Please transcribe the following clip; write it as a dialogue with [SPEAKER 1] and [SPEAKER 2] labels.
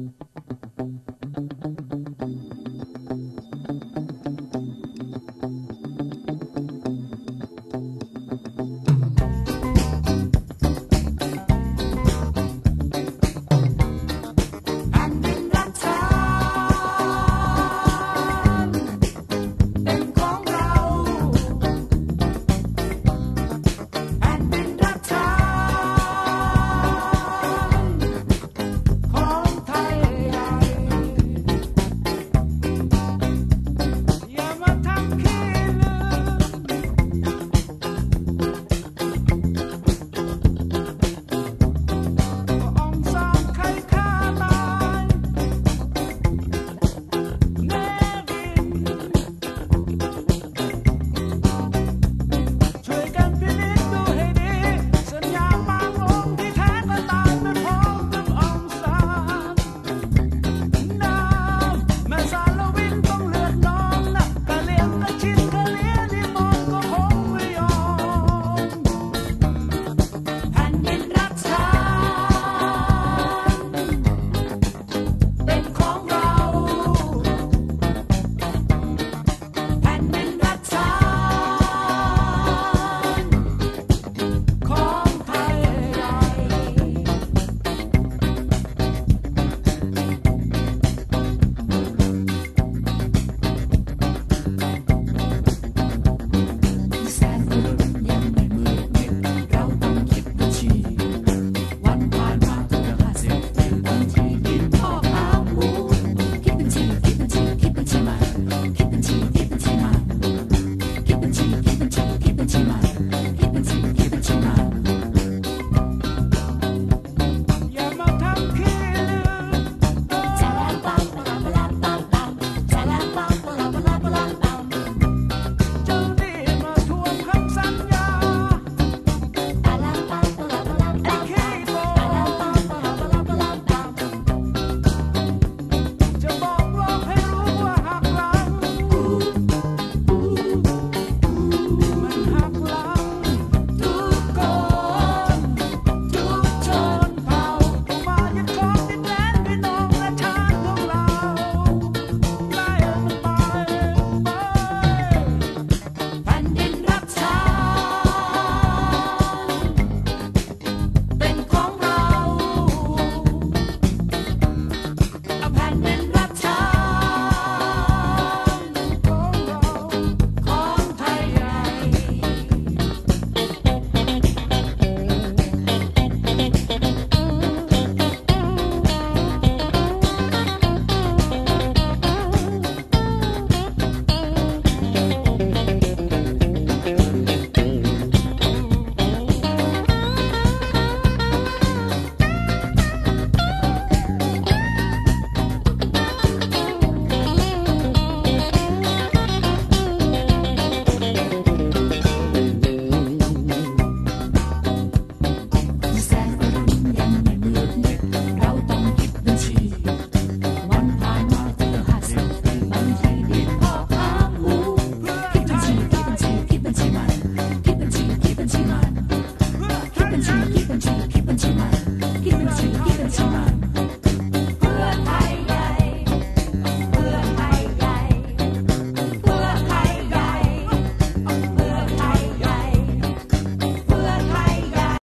[SPEAKER 1] Um,